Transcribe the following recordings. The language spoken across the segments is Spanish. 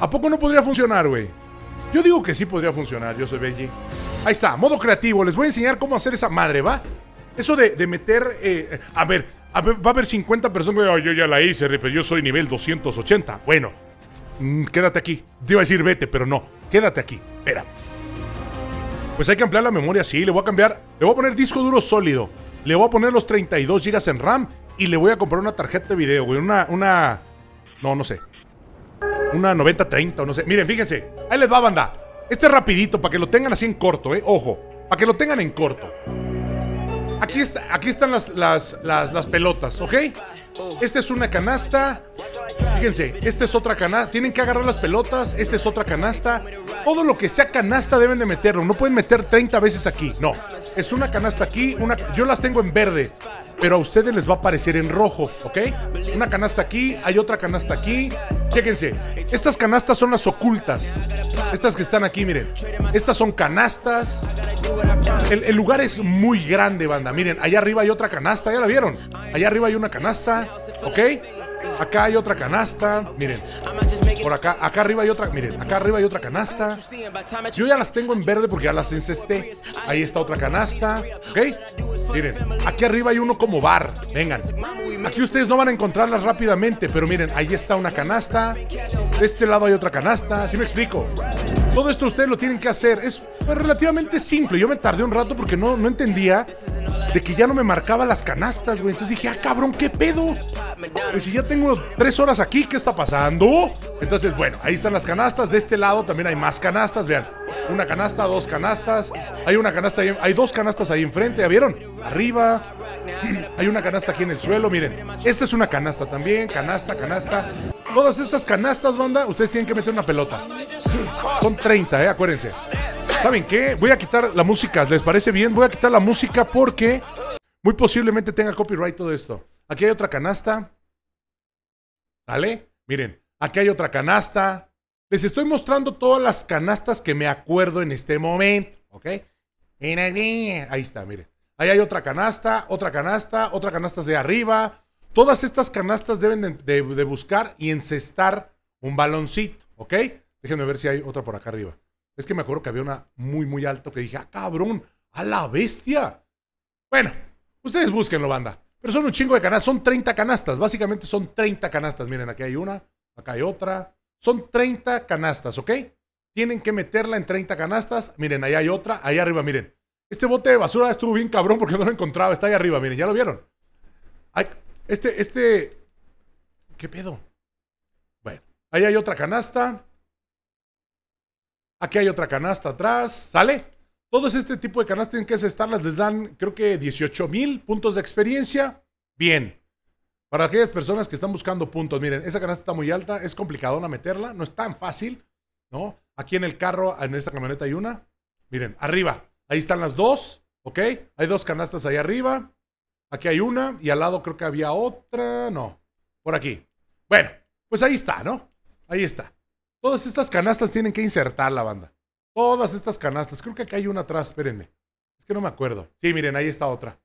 ¿A poco no podría funcionar, güey? Yo digo que sí podría funcionar, yo soy Benji. Ahí está, modo creativo. Les voy a enseñar cómo hacer esa madre, ¿va? Eso de, meter... eh, a, ver, va a haber 50 personas que "Ay, yo ya la hice, pero yo soy nivel 280. Bueno, mm, quédate aquí. Te iba a decir vete, pero no. Quédate aquí. Espera. Pues hay que ampliar la memoria, sí. Le voy a cambiar... Le voy a poner disco duro sólido. Le voy a poner los 32 GB en RAM. Y le voy a comprar una tarjeta de video, güey. Una... una no, no sé. Una 90-30 o no sé. Miren, fíjense. Ahí les va, banda. Este es rapidito para que lo tengan así en corto, ¿eh? Ojo. Para que lo tengan en corto. Aquí, está, aquí están las, las, las, pelotas, ¿ok? Esta es una canasta. Fíjense, esta es otra canasta. Tienen que agarrar las pelotas. Esta es otra canasta. Todo lo que sea canasta deben de meterlo. No pueden meter 30 veces aquí. No. Es una canasta aquí. Una, yo las tengo en verde. Pero a ustedes les va a aparecer en rojo, ¿ok? Una canasta aquí. Hay otra canasta aquí. Chéquense. Estas canastas son las ocultas. Estas que están aquí, miren. Estas son canastas. El, el lugar es muy grande, banda. Miren, allá arriba hay otra canasta. ¿Ya la vieron? Allá arriba hay una canasta. ¿Ok? Acá hay otra canasta. Miren. Por acá, acá arriba hay otra. Miren, acá arriba hay otra canasta. Yo ya las tengo en verde porque ya las encesté. Ahí está otra canasta. ¿Ok? Miren, aquí arriba hay uno como bar. Vengan. Aquí ustedes no van a encontrarlas rápidamente, pero miren, ahí está una canasta. De este lado hay otra canasta. ¿Sí me explico? Todo esto ustedes lo tienen que hacer. Es pues, relativamente simple. Yo me tardé un rato porque no, no entendía de que ya no me marcaba las canastas, güey. Entonces dije, ah, cabrón, ¿qué pedo? Pues si ya tengo tres horas aquí, ¿qué está pasando? Entonces, bueno, ahí están las canastas. De este lado también hay más canastas, vean. Una canasta, dos canastas. Hay una canasta, ahí- hay dos canastas ahí enfrente, ¿ya vieron? Arriba. Hay una canasta aquí en el suelo, miren. Esta es una canasta también, canasta, canasta. Todas estas canastas, banda, ustedes tienen que meter una pelota. Son 30, ¿eh? Acuérdense. ¿Saben qué? Voy a quitar la música. ¿Les parece bien? Voy a quitar la música porque muy posiblemente tenga copyright todo esto. Aquí hay otra canasta. ¿Vale? Miren, aquí hay otra canasta. Les estoy mostrando todas las canastas que me acuerdo en este momento. ¿Ok? Ahí está, miren. Ahí hay otra canasta, otra canasta, otra canasta de arriba. Todas estas canastas deben de, de- buscar y encestar un baloncito. ¿Ok? Déjenme ver si hay otra por acá arriba. Es que me acuerdo que había una muy, muy alto que dije, ah, cabrón, a la bestia. Bueno, ustedes búsquenlo, banda. Pero son un chingo de canastas, son 30 canastas. Básicamente son 30 canastas. Miren, aquí hay una, acá hay otra. Son 30 canastas, ¿ok? Tienen que meterla en 30 canastas. Miren, ahí hay otra, ahí arriba, miren. Este bote de basura estuvo bien cabrón porque no lo encontraba. Está ahí arriba, miren, ¿ya lo vieron? Este, este... ¿Qué pedo? Bueno, ahí hay otra canasta. Aquí hay otra canasta atrás. ¿Sale? Todos este tipo de canastas tienen que estarlas. Les dan, creo que 18 mil puntos de experiencia. Bien. Para aquellas personas que están buscando puntos, miren, esa canasta está muy alta. Es complicadona meterla. No es tan fácil. ¿No? Aquí en el carro, en esta camioneta hay una. Miren, arriba. Ahí están las dos. ¿Ok? Hay dos canastas ahí arriba. Aquí hay una. Y al lado creo que había otra. No. Por aquí. Bueno, pues ahí está, ¿no? Ahí está. Todas estas canastas tienen que insertar la banda. Todas estas canastas. Creo que aquí hay una atrás, espérenme. Es que no me acuerdo. Sí, miren, ahí está otra.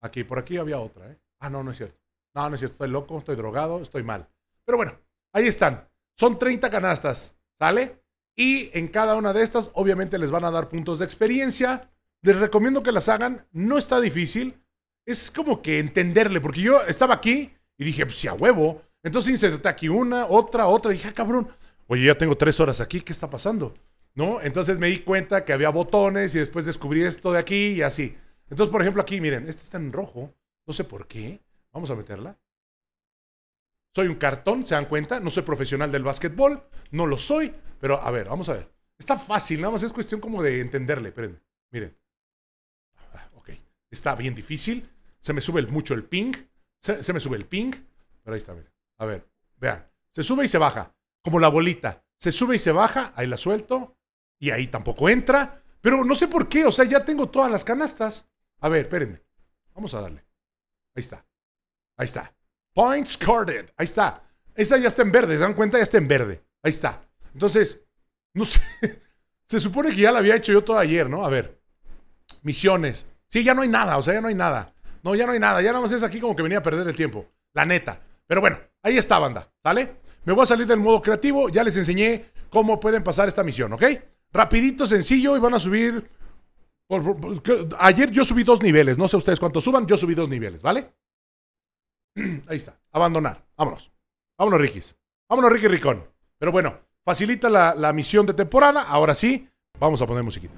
Aquí, por aquí había otra, ¿eh? Ah, no, no es cierto. No, no es cierto. Estoy loco, estoy drogado, estoy mal. Pero bueno, ahí están. Son 30 canastas, ¿sale? Y en cada una de estas, obviamente, les van a dar puntos de experiencia. Les recomiendo que las hagan. No está difícil. Es como que entenderle, porque yo estaba aquí y dije, pues sí, a huevo. Entonces inserté aquí una, otra, otra. Y dije, ah, cabrón. Oye, ya tengo tres horas aquí, ¿qué está pasando? ¿No? Entonces me di cuenta que había botones y después descubrí esto de aquí y así. Entonces, por ejemplo, aquí, miren, este está en rojo. No sé por qué. Vamos a meterla. Soy un cartón, ¿se dan cuenta? No soy profesional del básquetbol. No lo soy. Pero, a ver, vamos a ver. Está fácil, nada más es cuestión como de entenderle. Espérenme. Miren. Ah, ok. Está bien difícil. Se me sube mucho el ping. Se, se me sube el ping. Pero ahí está, miren. A ver, vean. Se sube y se baja. Como la bolita. Se sube y se baja. Ahí la suelto. Y ahí tampoco entra. Pero no sé por qué. O sea, ya tengo todas las canastas. A ver, espérenme. Vamos a darle. Ahí está. Ahí está. Points carded. Ahí está. Esa ya está en verde. ¿Se dan cuenta? Ya está en verde. Ahí está. Entonces, no sé. Se supone que ya la había hecho yo todo ayer, ¿no? A ver. Misiones. Sí, ya no hay nada. O sea, ya no hay nada. No, ya no hay nada. Ya nada más es aquí como que venía a perder el tiempo. La neta. Pero bueno, ahí está, banda. ¿Sale? Me voy a salir del modo creativo. Ya les enseñé cómo pueden pasar esta misión, ¿ok? Rapidito, sencillo y van a subir... Ayer yo subí dos niveles. No sé ustedes cuántos suban. Yo subí dos niveles, ¿vale? Ahí está. Abandonar. Vámonos. Vámonos, Rikis. Vámonos, Ricky Ricón. Pero bueno, facilita la, la misión de temporada. Ahora sí, vamos a poner musiquita.